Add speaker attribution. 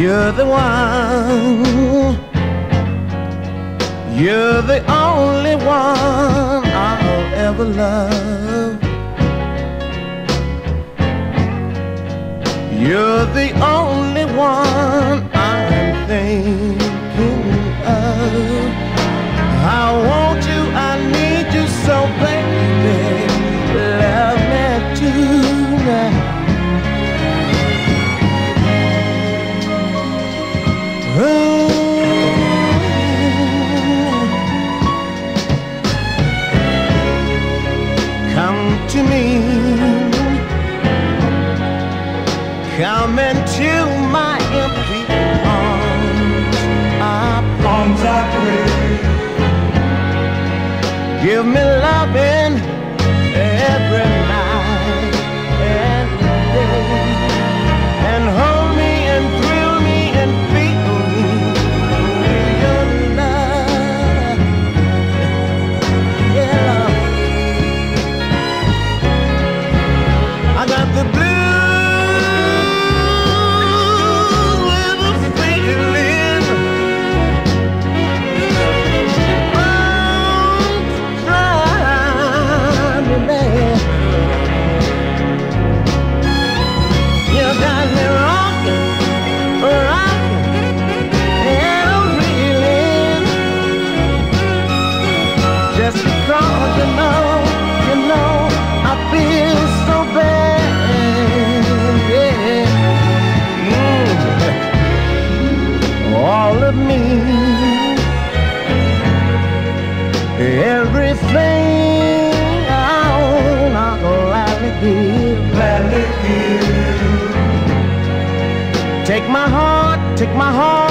Speaker 1: You're the one. You're the only one I'll ever love. You're the only Come me. Come into my empty arms. Arms I pray. Give me loving every night of me, everything I own, I'll gladly give. Gladly give. Take my heart, take my heart.